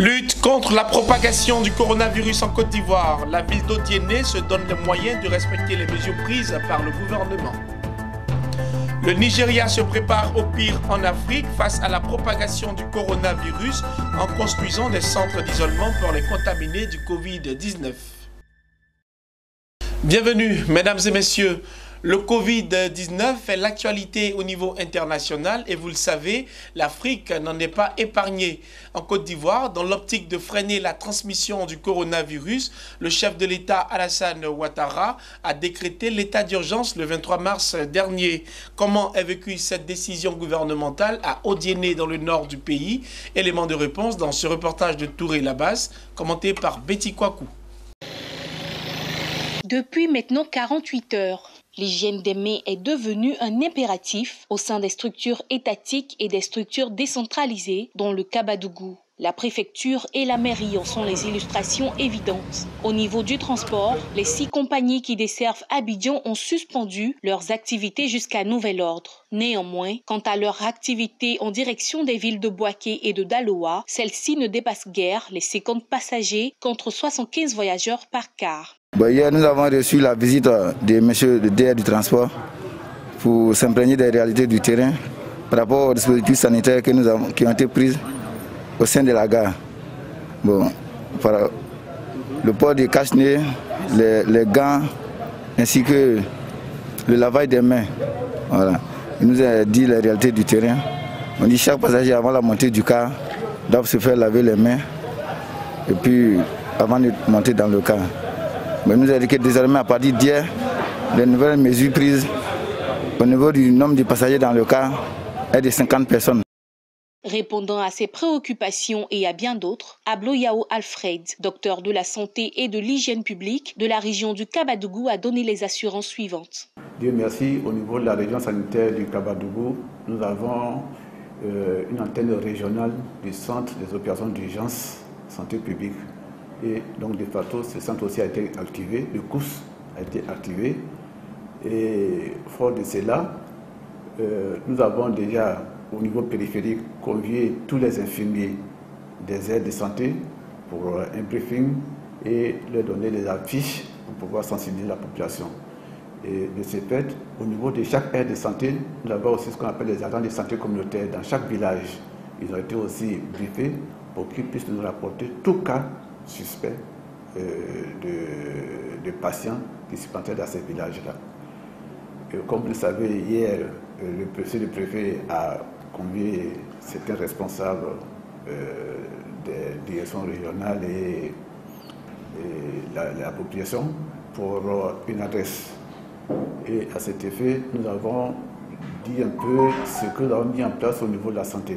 Lutte contre la propagation du coronavirus en Côte d'Ivoire. La ville d'Odiéné se donne les moyens de respecter les mesures prises par le gouvernement. Le Nigeria se prépare au pire en Afrique face à la propagation du coronavirus en construisant des centres d'isolement pour les contaminés du Covid-19. Bienvenue, mesdames et messieurs. Le Covid-19 est l'actualité au niveau international et vous le savez, l'Afrique n'en est pas épargnée. En Côte d'Ivoire, dans l'optique de freiner la transmission du coronavirus, le chef de l'État Alassane Ouattara a décrété l'état d'urgence le 23 mars dernier. Comment est vécue cette décision gouvernementale à Odiéné dans le nord du pays? Élément de réponse dans ce reportage de Touré Labas, commenté par Betty Kwaku. Depuis maintenant 48 heures, L'hygiène des mains est devenue un impératif au sein des structures étatiques et des structures décentralisées, dont le Kabadougou. La préfecture et la mairie en sont les illustrations évidentes. Au niveau du transport, les six compagnies qui desservent Abidjan ont suspendu leurs activités jusqu'à nouvel ordre. Néanmoins, quant à leur activité en direction des villes de Boaké et de Daloa, celles-ci ne dépassent guère les 50 passagers contre 75 voyageurs par car. Hier, nous avons reçu la visite de M. le DR du transport pour s'imprégner des réalités du terrain par rapport aux dispositifs sanitaires que qui ont été prises au sein de la gare. Bon, le port des cache les, gants, ainsi que le lavage des mains. Voilà. Il nous a dit la réalité du terrain. On dit chaque passager avant la montée du car doit se faire laver les mains et puis avant de monter dans le car. Mais nous a dit que désormais à partir d'hier, les nouvelles mesures prises au niveau du nombre de passagers dans le car est de 50 personnes. Répondant à ces préoccupations et à bien d'autres, Ablo Yao Alfred, docteur de la santé et de l'hygiène publique de la région du Kabadougou, a donné les assurances suivantes. Dieu merci, au niveau de la région sanitaire du Kabadougou, nous avons euh, une antenne régionale du centre des opérations d'urgence santé publique. Et donc, de facto, ce centre aussi a été activé, le COUS a été activé. Et fort de cela, euh, nous avons déjà au niveau périphérique, convier tous les infirmiers des aides de santé pour un briefing et leur donner des affiches pour pouvoir sensibiliser la population. Et de ce fait, au niveau de chaque aide de santé, nous avons aussi ce qu'on appelle les agents de santé communautaire dans chaque village. Ils ont été aussi briefés pour qu'ils puissent nous rapporter tout cas suspect euh, de, patients qui se présentaient dans ces villages-là. Comme vous le savez, hier, euh, le préfet, le préfet a convier certains responsables euh, des directions régionales et, la, population pour une adresse. Et à cet effet, nous avons dit un peu ce que nous avons mis en place au niveau de la santé.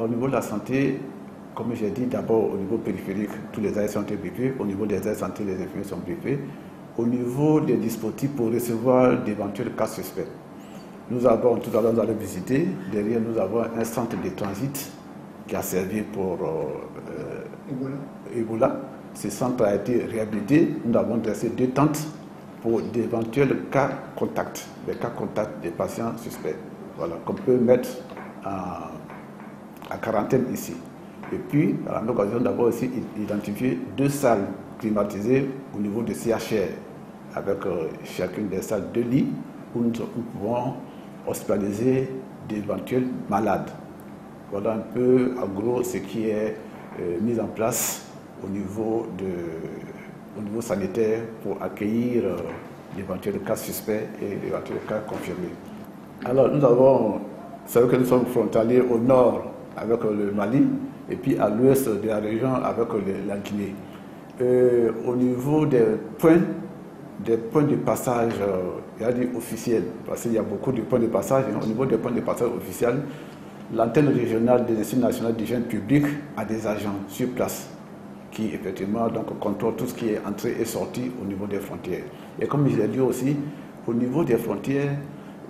au niveau de la santé, comme j'ai dit, d'abord au niveau périphérique, tous les aides sont briefés. Au niveau des aides santé, les infirmiers sont briefés. Au niveau des dispositifs pour recevoir d'éventuels cas suspects. Nous avons, tout à l'heure, nous allons visiter, derrière nous avons un centre de transit qui a servi pour euh, Ebola. Ce centre a été réhabilité. Nous avons dressé deux tentes pour d'éventuels cas contacts, des cas contacts des patients suspects. Voilà, qu'on peut mettre en, quarantaine ici. Et puis, à la même occasion, d'avoir aussi identifié deux salles climatisées au niveau de CHR, avec euh, chacune des salles de lits où nous pouvons hospitaliser d'éventuels malades. Voilà un peu, en gros, ce qui est euh, mis en place au niveau, de, au niveau sanitaire pour accueillir euh, d'éventuels cas suspects et d'éventuels cas confirmés. Alors, nous avons, c'est vrai que nous sommes frontaliers au nord avec le Mali et puis à l'ouest de la région avec la Guinée. Euh, au niveau des points des points de passage, euh, il y a des officiels, parce qu'il y a beaucoup de points de passage. Au niveau des points de passage officiels, l'antenne régionale des instituts nationaux d'hygiène publique a des agents sur place qui effectivement donc, contrôlent tout ce qui est entrée et sortie au niveau des frontières. Et comme je l'ai dit aussi, au niveau des frontières,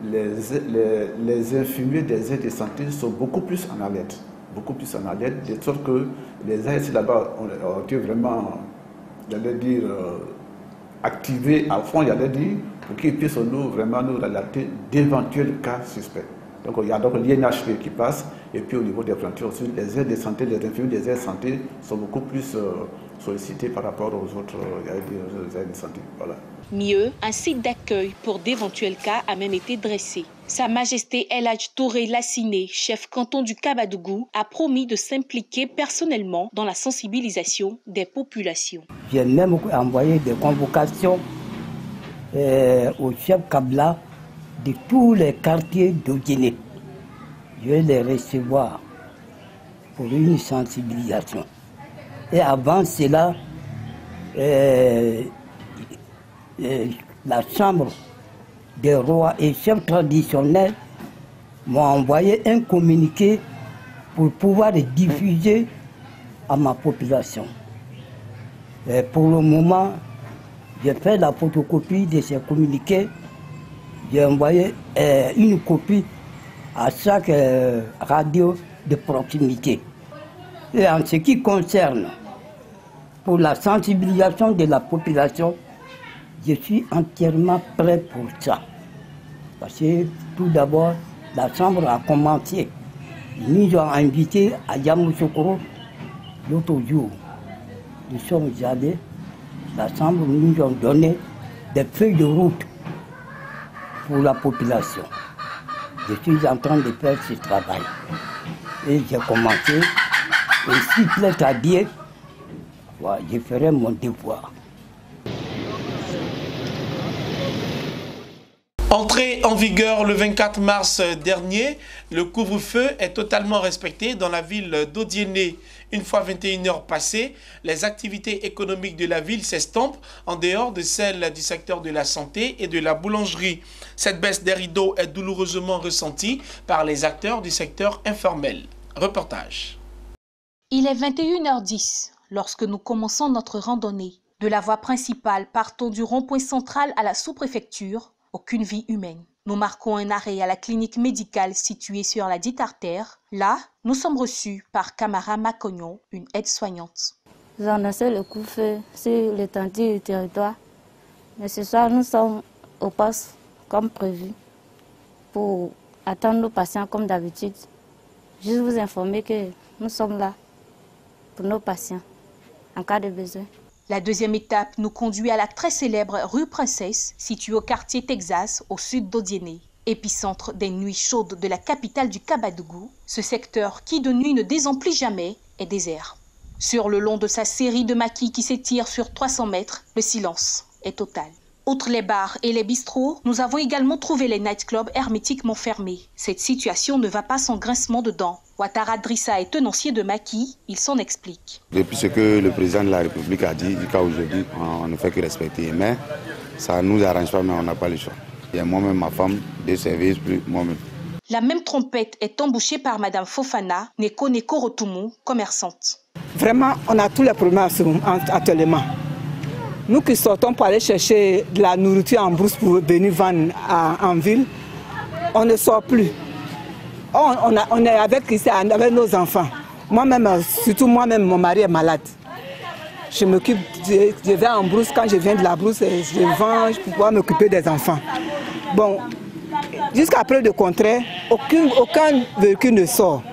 les, infirmiers des aides de santé sont beaucoup plus en alerte. Beaucoup plus en alerte, de sorte que les aides là-bas ont, été vraiment, j'allais dire, euh, activer à fond, a dit, pour qu'ils puissent nous vraiment nous relater d'éventuels cas suspects. Donc il y a donc l'INHP qui passe, et puis au niveau des plantures aussi, les aides de santé, les infirmiers des aides de santé sont beaucoup plus euh, sollicités par rapport aux autres euh, aides de santé. Voilà. Mieux, un site d'accueil pour d'éventuels cas a même été dressé. Sa Majesté El Touré Lassiné, chef canton du Kabadougou, a promis de s'impliquer personnellement dans la sensibilisation des populations. J'ai même envoyé des convocations euh, au chef Kabla de tous les quartiers Guinée. Je vais les recevoir pour une sensibilisation. Et avant cela, euh, euh, la chambre des rois et chefs traditionnels m'ont envoyé un communiqué pour pouvoir diffuser à ma population. Et pour le moment, j'ai fait la photocopie de ces communiqués j'ai envoyé euh, une copie à chaque euh, radio de proximité. Et en ce qui concerne pour la sensibilisation de la population, je suis entièrement prêt pour ça. Parce que tout d'abord, la Chambre a commencé. Ils nous ont invités à Yamoussoukro l'autre jour. Nous sommes allés, la Chambre nous a donné des feuilles de route pour la population. Je suis en train de faire ce travail. Et j'ai commencé. Et s'il plaît à Dieu, je ferai mon devoir. Entré en vigueur le 24 mars dernier, le couvre-feu est totalement respecté dans la ville d'Odiéné. Une fois 21 heures passées, les activités économiques de la ville s'estompent en dehors de celles du secteur de la santé et de la boulangerie. Cette baisse des rideaux est douloureusement ressentie par les acteurs du secteur informel. Reportage. Il est 21h10 lorsque nous commençons notre randonnée. De la voie principale partons du rond-point central à la sous-préfecture, aucune vie humaine. Nous marquons un arrêt à la clinique médicale située sur la dite artère. Là, nous sommes reçus par Camara Macognon, une aide-soignante. Nous annoncé le coup feu sur l'étendue du territoire. Mais ce soir, nous sommes au poste comme prévu pour attendre nos patients comme d'habitude. Juste vous informer que nous sommes là pour nos patients en cas de besoin. La deuxième étape nous conduit à la très célèbre rue Princesse, située au quartier Texas, au sud d'Odiéné. Épicentre des nuits chaudes de la capitale du Kabadougou, ce secteur qui de nuit ne désemplit jamais est désert. Sur le long de sa série de maquis qui s'étire sur 300 mètres, le silence est total. Outre les bars et les bistrots, nous avons également trouvé les nightclubs hermétiquement fermés. Cette situation ne va pas sans grincement de dents. Ouattara Drissa est tenancier de maquis, il s'en explique. Depuis ce que le président de la République a dit, cas aujourd'hui, on ne fait que respecter. Mais ça ne nous arrange pas, mais on n'a pas le choix. Il y a moi-même, ma femme, des services, plus moi-même. La même trompette est embouchée par Madame Fofana, Neko Neko Rotoumou, commerçante. Vraiment, on a tous les problèmes actuellement. Nous qui sortons pour aller chercher de la nourriture en brousse pour venir vendre en ville, on ne sort plus. On, est avec, ici, avec nos enfants. Moi-même, surtout moi-même, mon mari est malade. Je m'occupe, je, vais en brousse, quand je viens de la brousse, je vends pour pouvoir m'occuper des enfants. Bon, jusqu'à preuve de contraire, aucun, aucun véhicule ne sort.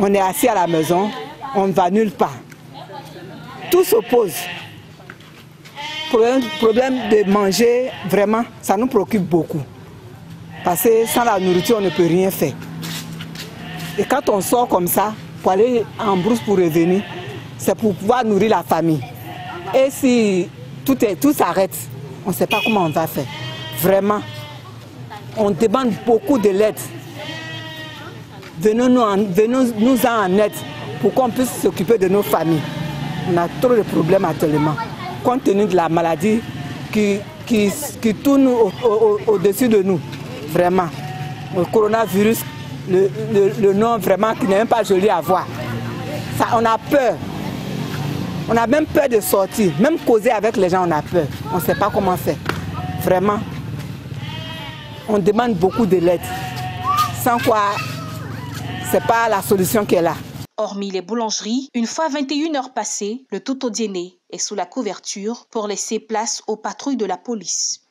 On est assis à la maison, on ne va nulle part. Tout s'oppose problème, problème de manger, vraiment, ça nous préoccupe beaucoup. Parce que sans la nourriture, on ne peut rien faire. Et quand on sort comme ça, pour aller en brousse pour revenir, c'est pour pouvoir nourrir la famille. Et si tout, tout s'arrête, on ne sait pas comment on va faire. Vraiment, on demande beaucoup de l'aide. Venons-nous en, venons nous en aide pour qu'on puisse s'occuper de nos familles. On a trop de problèmes actuellement compte tenu de la maladie qui, qui, qui tourne au-dessus de nous, vraiment. Le coronavirus, le, nom vraiment qui n'est même pas joli à voir. Ça, on a peur. On a même peur de sortir. Même causer avec les gens, on a peur. On ne sait pas comment faire. Vraiment. On demande beaucoup de l'aide. Sans quoi, ce n'est pas la solution qui est là. Hormis les boulangeries, une fois 21 heures passées, le tout est sous la couverture pour laisser place aux patrouilles de la police.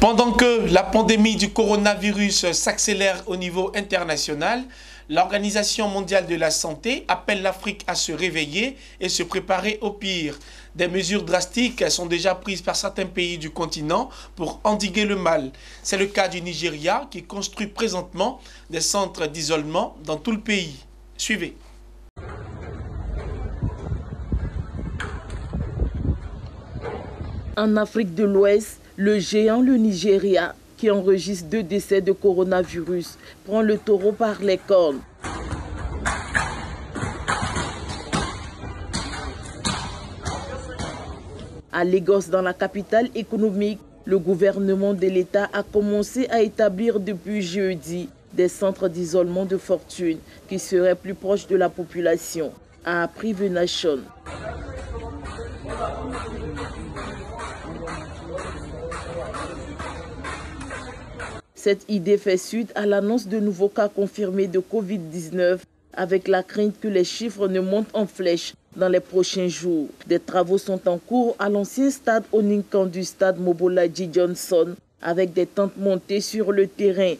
Pendant que la pandémie du coronavirus s'accélère au niveau international, l'Organisation mondiale de la santé appelle l'Afrique à se réveiller et se préparer au pire. Des mesures drastiques sont déjà prises par certains pays du continent pour endiguer le mal. C'est le cas du Nigeria qui construit présentement des centres d'isolement dans tout le pays. Suivez. En Afrique de l'Ouest, le géant, le Nigeria, qui enregistre deux décès de coronavirus, prend le taureau par les cornes. À Lagos, dans la capitale économique, le gouvernement de l'État a commencé à établir depuis jeudi des centres d'isolement de fortune qui seraient plus proches de la population, a appris Venation. Cette idée fait suite à l'annonce de nouveaux cas confirmés de Covid-19 avec la crainte que les chiffres ne montent en flèche dans les prochains jours. Des travaux sont en cours à l'ancien stade Oninkan du stade Mobolaji Johnson avec des tentes montées sur le terrain.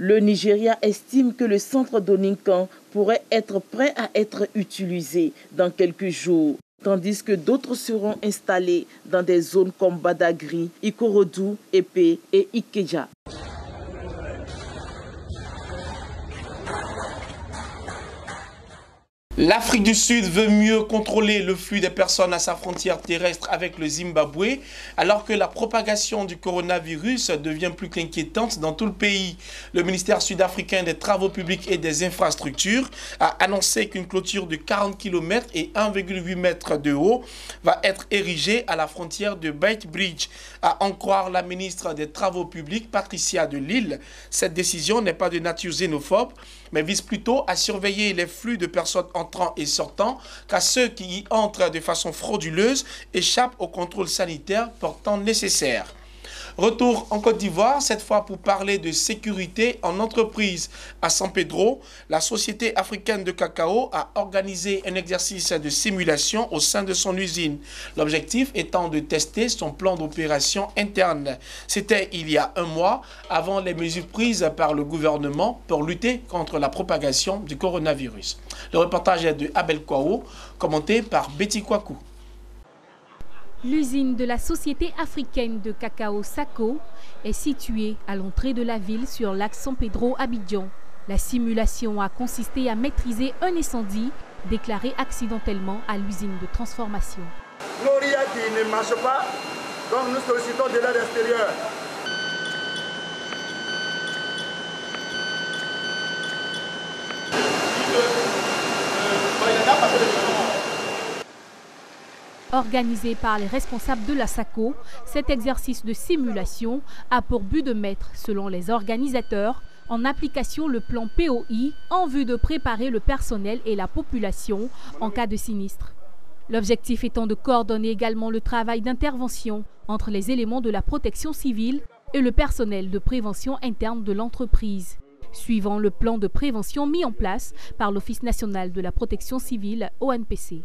Le Nigeria estime que le centre d'Oninkan pourrait être prêt à être utilisé dans quelques jours tandis que d'autres seront installés dans des zones comme Badagri, Ikorodu, Epé et Ikeja. L'Afrique du Sud veut mieux contrôler le flux des personnes à sa frontière terrestre avec le Zimbabwe, alors que la propagation du coronavirus devient plus qu'inquiétante dans tout le pays. Le ministère sud-africain des Travaux publics et des Infrastructures a annoncé qu'une clôture de 40 km et 1,8 m de haut va être érigée à la frontière de Beit Bridge. À en croire la ministre des Travaux publics, Patricia de Lille, cette décision n'est pas de nature xénophobe, mais vise plutôt à surveiller les flux de personnes entrant et sortant, car ceux qui y entrent de façon frauduleuse échappent au contrôle sanitaire portant nécessaire. Retour en Côte d'Ivoire, cette fois pour parler de sécurité en entreprise. À San Pedro, la Société africaine de cacao a organisé un exercice de simulation au sein de son usine. L'objectif étant de tester son plan d'opération interne. C'était il y a un mois, avant les mesures prises par le gouvernement pour lutter contre la propagation du coronavirus. Le reportage est de Abel Kouao, commenté par Betty Kwaku. L'usine de la Société africaine de cacao Saco est située à l'entrée de la ville sur l'axe San Pedro Abidjan. La simulation a consisté à maîtriser un incendie déclaré accidentellement à l'usine de transformation. Gloria qui ne marche pas, donc nous sollicitons de l'aide. Organisé par les responsables de la SACO, cet exercice de simulation a pour but de mettre, selon les organisateurs, en application le plan POI en vue de préparer le personnel et la population en cas de sinistre. L'objectif étant de coordonner également le travail d'intervention entre les éléments de la protection civile et le personnel de prévention interne de l'entreprise, suivant le plan de prévention mis en place par l'Office national de la protection civile ONPC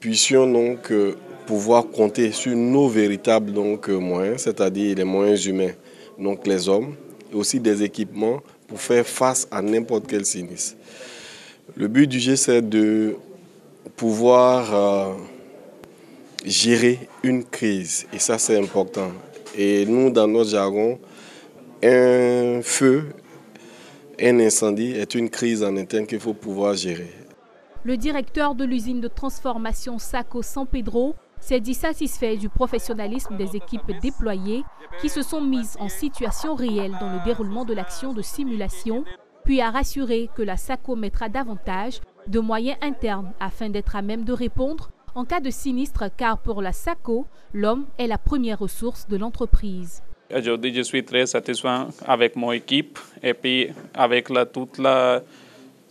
puissions donc euh, pouvoir compter sur nos véritables donc, euh, moyens, c'est-à-dire les moyens humains, donc les hommes, et aussi des équipements pour faire face à n'importe quel sinistre. Le but du jeu, c'est de pouvoir euh, gérer une crise, et ça c'est important. Et nous, dans notre jargon, un feu, un incendie est une crise en interne qu'il faut pouvoir gérer. Le directeur de l'usine de transformation Saco San Pedro s'est dit satisfait du professionnalisme des équipes déployées qui se sont mises en situation réelle dans le déroulement de l'action de simulation, puis a rassuré que la SACO mettra davantage de moyens internes afin d'être à même de répondre en cas de sinistre car pour la SACO, l'homme est la première ressource de l'entreprise. Aujourd'hui, je suis très satisfait avec mon équipe et puis avec la, toute la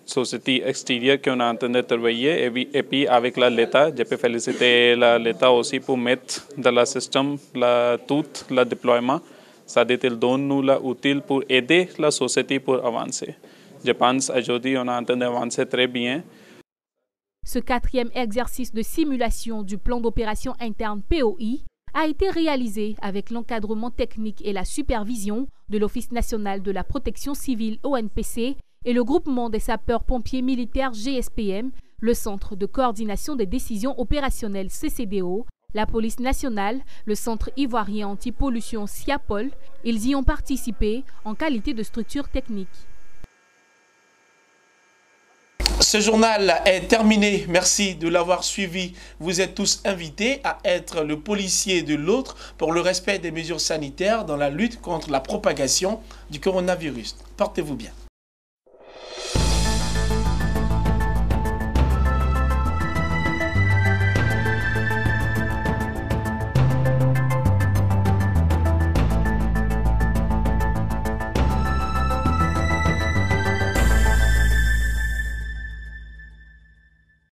société extérieure en train de travailler et puis, avec l'État, je peux féliciter l'État aussi pour mettre dans le système la, tout le déploiement. Ça donne nous l'outil pour aider la société pour avancer. Je pense aujourd'hui on est en train d'avancer très bien. Ce quatrième exercice de simulation du plan d'opération interne POI a été réalisé avec l'encadrement technique et la supervision de l'Office national de la protection civile ONPC et le groupement des sapeurs-pompiers militaires GSPM, le Centre de coordination des décisions opérationnelles CCDO, la police nationale, le Centre ivoirien anti-pollution SIAPOL. Ils y ont participé en qualité de structure technique. Ce journal est terminé. Merci de l'avoir suivi. Vous êtes tous invités à être le policier de l'autre pour le respect des mesures sanitaires dans la lutte contre la propagation du coronavirus. Portez-vous bien.